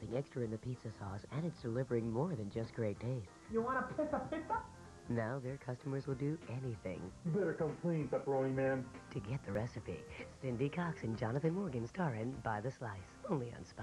something extra in the pizza sauce, and it's delivering more than just great taste. You want a pizza pizza? Now their customers will do anything You better come clean, pepperoni man. to get the recipe. Cindy Cox and Jonathan Morgan star in By the Slice, only on Spot.